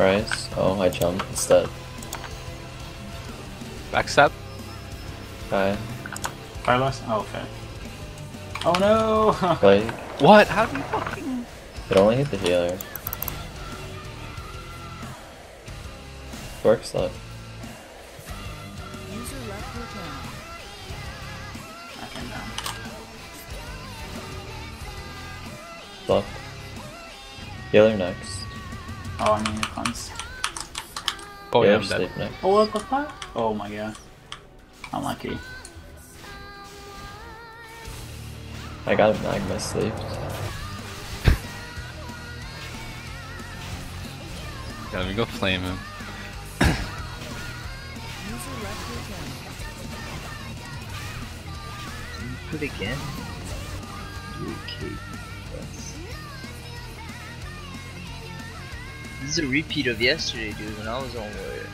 Rise. Oh, I jumped instead. Backstab. Bye. Fire blast? Oh, okay. Oh no! Like, What? How do you fucking? it only hit the healer. Works though. User left your channel. I came down. Left. Healer next. Oh, I mean, it comes. Oh yeah, Healer I'm dead. sleep. Oh, what the fuck? Oh my god. Unlucky. I got a magma sleep. Yeah, let me go flame him. User left your channel. Put again. Okay. Yes. This is a repeat of yesterday, dude, when I was on warrior.